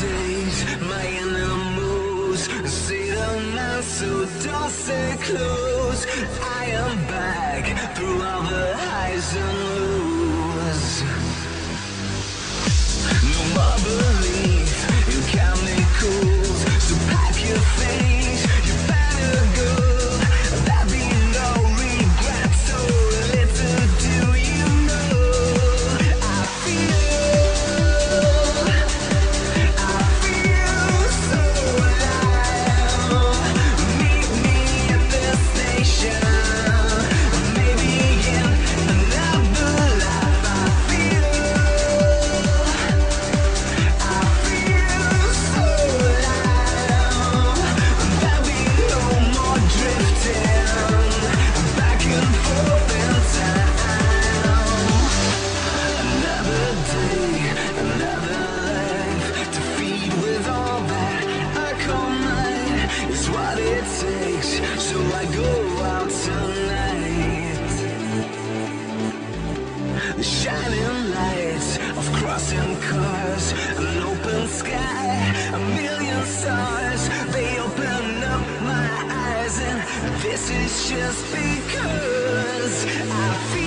days, my moves say the night, so don't stay close. I am back through all the highs and lows. It takes. So I go out tonight. The shining lights of crossing cars, an open sky, a million stars. They open up my eyes, and this is just because I feel.